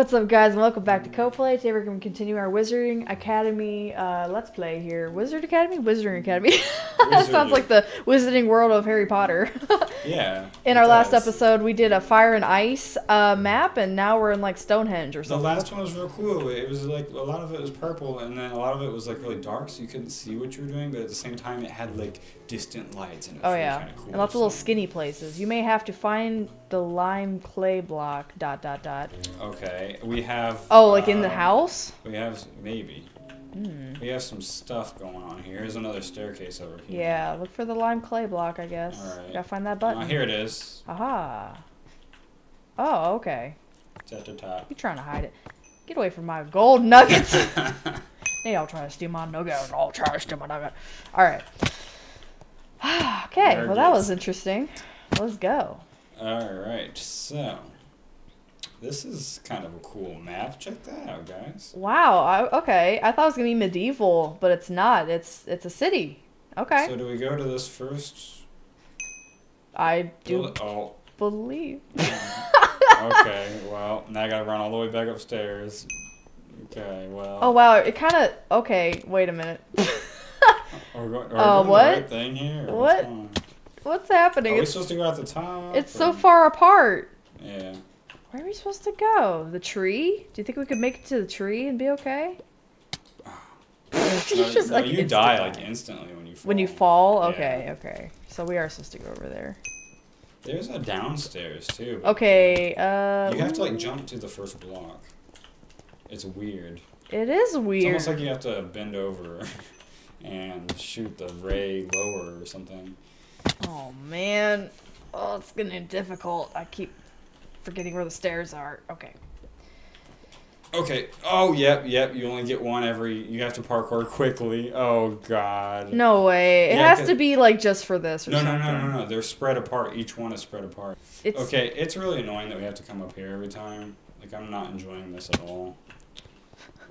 What's up, guys, and welcome back to CoPlay. Today we're going to continue our Wizarding Academy uh, Let's Play here. Wizard Academy? Wizarding Academy. that sounds like the Wizarding World of Harry Potter. Yeah. in our last does. episode, we did a Fire and Ice uh, map, and now we're in like Stonehenge or something. The last one was real cool. It was like a lot of it was purple, and then a lot of it was like really dark, so you couldn't see what you were doing. But at the same time, it had like distant lights, and it was Oh really yeah, kind of cool. and lots of little skinny places. You may have to find the lime clay block. Dot dot dot. Okay, we have. Oh, like in the um, house. We have maybe. Hmm. We have some stuff going on here. Here's another staircase over here. Yeah, look for the lime clay block. I guess. Alright. Gotta find that Oh, button. here it is. Aha. Oh, okay. It's at the top. You're trying to hide it? Get away from my gold nuggets. they all try to steal my nugget. and All try to steal my nugget. All right. okay. Well, that was interesting. Let's go. All right, so this is kind of a cool map. Check that out, guys. Wow. I, okay. I thought it was gonna be medieval, but it's not. It's it's a city. Okay. So do we go to this first? I do Oh, believe. okay, well, now I gotta run all the way back upstairs. Okay, well. Oh wow. It kind of. Okay. Wait a minute. Are we, are we Uh, what? right thing here? or What? What's going on? What's happening? Are we It's, supposed to go at the top? it's so far apart. Yeah. Where are we supposed to go? The tree? Do you think we could make it to the tree and be okay? You No, just, no, like, you die die. like instantly when you fall. When you fall? Yeah. Okay, okay. So we are supposed to go over there. There's a downstairs too. Okay, uh. You have to like jump to the first block. It's weird. It is weird. It's weird. almost like you have to bend over and shoot the ray lower or something. Oh, man. Oh, it's getting difficult. I keep forgetting where the stairs are. Okay. Okay. Oh, yep, yep. You only get one every. You have to parkour quickly. Oh God. No way. It Yeah, has to be, like, just for this or No, no, something. no, no, no. They're spread apart. Each one is spread apart. It's, Okay, it's really annoying that we have to come up here every time. Like, I'm not enjoying this at all.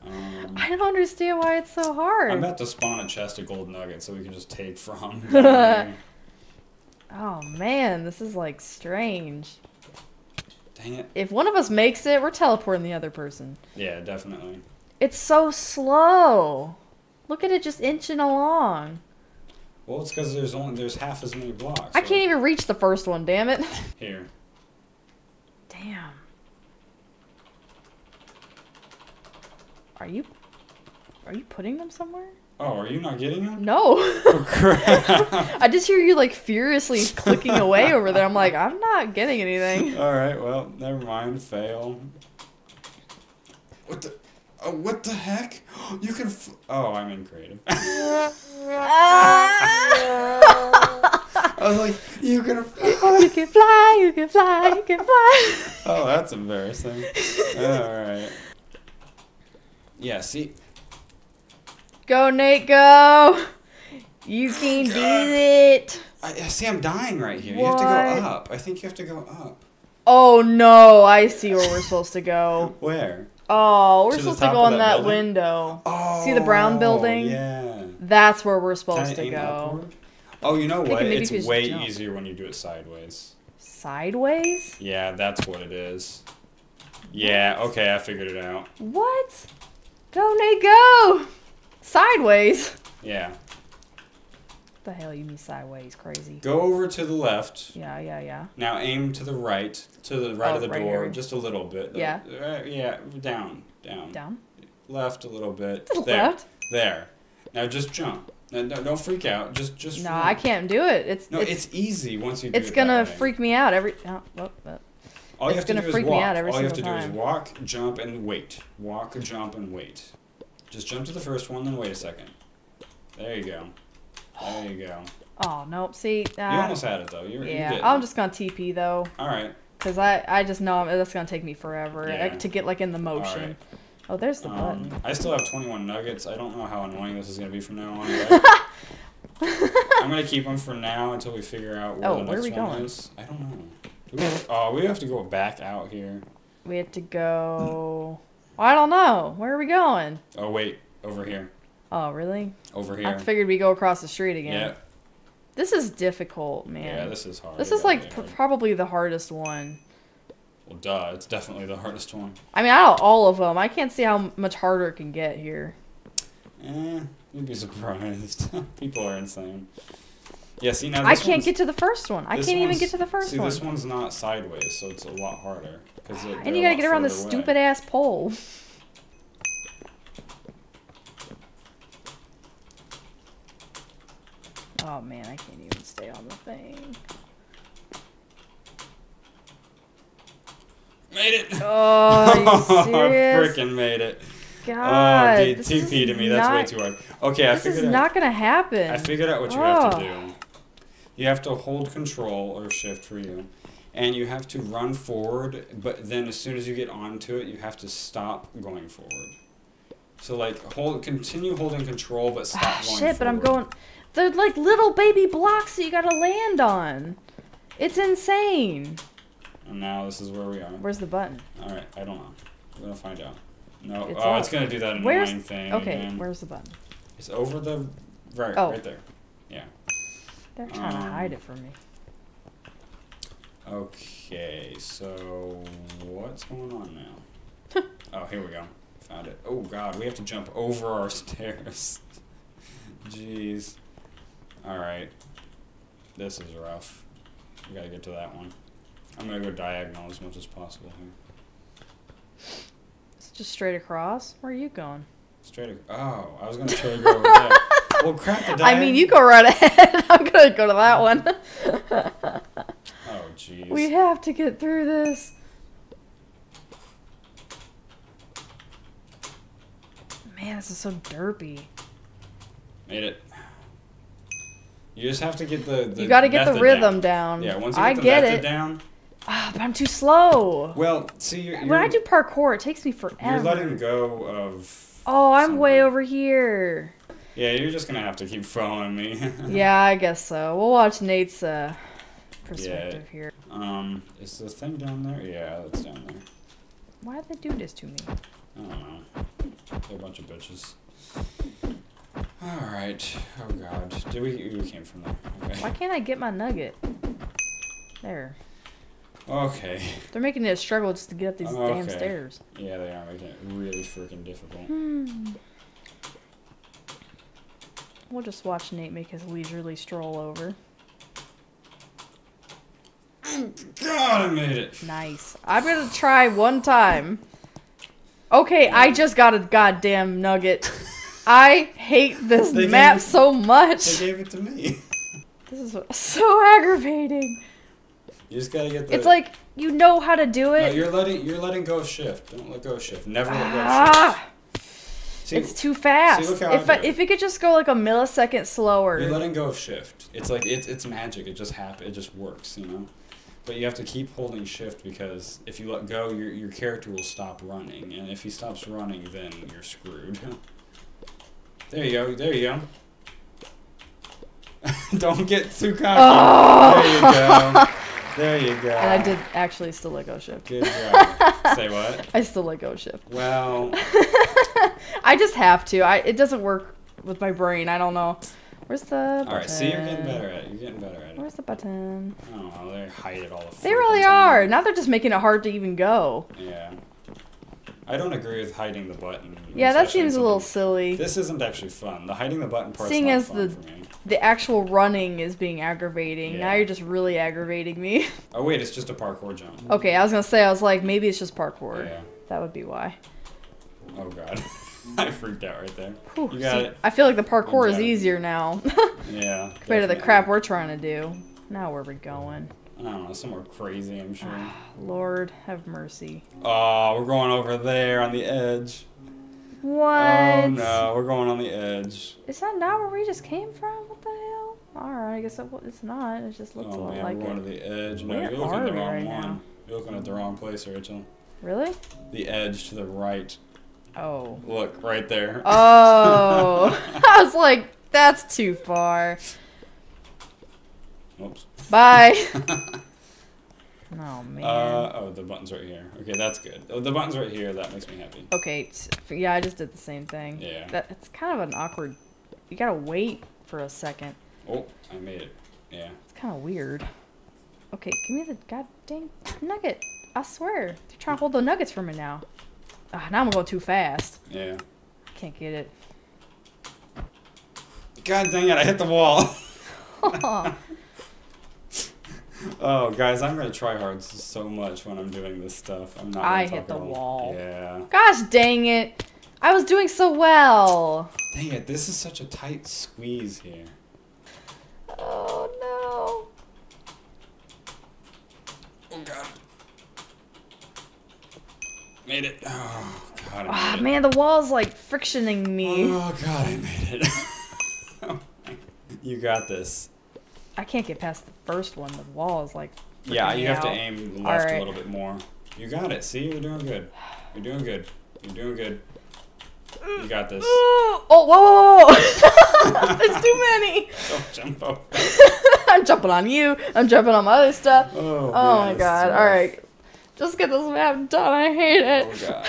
Um, I don't understand why it's so hard. I'm about to spawn a chest of gold nuggets so we can just take from. Oh, man. This is, like, strange. Dang it. If one of us makes it, we're teleporting the other person. Yeah, definitely. It's so slow. Look at it just inching along. Well, it's because there's only there's half as many blocks. I can't even reach the first one, damn it. Here. Damn. Are you Are you putting them somewhere? Oh, are you not getting them? No. Oh crap! I just hear you like furiously clicking away over there. I'm like, I'm not getting anything. All right, well, never mind. Fail. What the? Oh, what the heck? You can. F- oh, I'm in creative. I was like, you can. F- you can fly, you can fly, you can fly. oh, that's embarrassing. All right. Yeah. See. Go, Nate, go. You can do it. I I see. I'm dying right here. You have to go up. I think you have to go up. Oh no, I see where we're supposed to go. Where? Oh, we're To supposed to go of on that that window. Oh. See the brown building? Yeah. That's where we're supposed to go. upward? Oh, you know Thinking what? maybe It's if you just way jump. easier when you do it sideways. Sideways? Yeah, that's what it is. Yeah, okay, I figured it out. What? Go, Nate, go! Sideways? Yeah. What the hell you mean sideways? Crazy. Go over to the left. Yeah, yeah, yeah. Now aim to the right, to the right Oh, of the right door, here. just a little bit. Yeah. Uh, yeah, down, down. Down? Left a little bit. To the there. left? There. Now just jump. No, no, don't freak out. Just just No, run. I can't do it. It's No, it's it's, easy once you do it's it gonna freak me out every. Oh, whoop, whoop. All you it's have to do is walk. All you have to do is walk, jump, and wait. Walk, jump, and wait. Just jump to the first one, then wait a second. There you go. There you go. Oh nope. See, You uh, almost had it though. You yeah. did. I'm just gonna TP though, All right. cause I I just know that's gonna take me forever Yeah. to get like in the motion. Alright. Oh, there's the Um, button. I still have 21 nuggets. I don't know how annoying this is gonna be from now on. but I'm gonna keep them for now until we figure out where Oh, the where are next we one going? is. I don't know. Do we- oh, we have to go back out here. We have to go. I don't know. Where are we going? Oh wait, over here. Oh, really? Over here. I figured we go across the street again. Yeah. This is difficult, man. Yeah, this is hard. This is like pr- probably the hardest one. Well, duh, it's definitely the hardest one. I mean, out of all of them, I can't see how much harder it can get here. Eh, you'd be surprised. People are insane. Yeah, see now I can't get to the first one. I can't even get to the first See, one. this one's not sideways, so it's a lot harder. Cause it, and you gotta get around this stupid ass pole. Oh man, I can't even stay on the thing. Made it! Oh, serious? freaking made it. God, oh, dude, this TP to is me. That's way not- too hard. Okay, I This is figured out. not gonna happen. I figured out what you have to Oh. do. You have to hold control or shift for you. And you have to run forward, but then as soon as you get onto it, you have to stop going forward. So like hold continue holding control but stop Ah, going shit, but I'm going. They're like little baby blocks that you gotta land on. It's insane. And now this is where we are. Where's the button? Alright, I don't know. We're gonna find out. No, It's oh up. it's gonna do that annoying Where's- thing. Okay, again. where's the button? It's over the right Oh. right there. They're trying Um, to hide it from me. Okay, so what's going on now? oh, here we go. Found it. Oh god, we have to jump over our stairs. Jeez. Alright. This is rough. We gotta get to that one. I'm gonna go diagonal as much as possible here. It's just straight across. Where are you going? Straight. ac- Oh, I was gonna try to go over there. Well, crap the I mean, you go right ahead. I'm gonna go to that one. Oh, jeez. we have to get through this. Man, this is so derpy. Made it. You just have to get the. the You got to get the rhythm down. down. Yeah, once you I get the get method it. down. Ah, but I'm too slow. Well, see, you're, when I you're- do parkour, it takes me forever. You're letting go of. oh, I'm way over here. Yeah, you're just gonna have to keep following me. yeah, I guess so. We'll watch Nate's uh, perspective here. Um, is the thing down there? Yeah, it's down there. Why did they do this to me? I don't know. They're a bunch of bitches. All right. Oh God. Did we? We came from there. Okay. Why can't I get my nugget? There. Okay. They're making it a struggle just to get up these damn okay. stairs. Yeah, they are making it really freaking difficult. Hmm. We'll just watch Nate make his leisurely stroll over. God, I made it. Nice. I'm gonna try one time. Okay, I just got a goddamn nugget. I hate this They map gave- so much. They gave it to me. This is so aggravating. You just gotta get the. It's like you know how to do No, it. you're letting you're letting go of shift. Don't let go of shift. Never let go of Ah, shift. See, it's too fast. I if I, it. if it could just go like a millisecond slower. You're letting go of shift. It's like it's it's magic. It just happens. It just works, you know. But you have to keep holding shift because if you let go, your your character will stop running, and if he stops running, then you're screwed. there you go. There you go. Don't get too cocky. Oh. There you go. There you go. and I did actually still let go shift. Good job. Say what? I still let go shift. Well, I just have to. I it doesn't work with my brain. I don't know. Where's the button? all right. See, you're getting better at it. You're getting better at it. Where's the button? Oh. They hide it all the. They really are. Now they're just making it hard to even go. Yeah. I don't agree with hiding the button. Yeah, that seems a little silly. This isn't actually fun. The hiding the button part. Seeing as the-. The actual running is being aggravating. Now you're just really aggravating me. Oh wait, it's just a parkour jump. okay, I was gonna say I was like maybe it's just parkour. Yeah. That would be why. Oh god. I freaked out right there. Whew, You got it. I feel like the parkour is easier now Yeah. compared to the crap we're trying to do. Now where are we going? I don't know, somewhere crazy, I'm sure. Ah, Lord have mercy. Oh, we're going over there on the edge. What? Oh no, we're going on the edge. Is that not where we just came from? What the hell? Alright, I guess it, it's not. It just looks a Oh lot man, like we're going it. to the edge. No, Where you're looking at the wrong right one. now? You're looking at the wrong place, Rachel. Really? The edge to the right. Oh. Look, right there. Oh. I was like, that's too far. Oops. Bye. oh man. Uh, oh, the button's right here. Okay, that's good. Oh, the button's right here. That makes me happy. okay. Yeah, I just did the same thing. Yeah. That it's kind of an awkward. You gotta wait for a second. Oh, I made it. Yeah. It's kind of weird. Okay, give me the goddamn nugget. I swear. They're trying to hold the nuggets from me now. Ah, now I'm going too fast. Yeah. I can't get it. God dang it! I hit the wall. oh, guys, I'm gonna try hard so much when I'm doing this stuff. I'm not. I hit the all. wall. Yeah. Gosh dang it. I was doing so well. Dang it! This is such a tight squeeze here. Oh no. Oh God. Made it. Oh God. I ah, made it. man, the wall's like frictioning me. Oh God, I made it. Oh, you got this. I can't get past the first one. The wall is like. Yeah, you have to aim left Alright. a little bit more. You got it. See, you're doing good. You're doing good. You're doing good. You got this. Oh, whoa, whoa, whoa. There's too many. Don't jump up. I'm jumping on you. I'm jumping on my other stuff. Oh, Oh man, my god. All right. Just get this map done. I hate it. Oh god.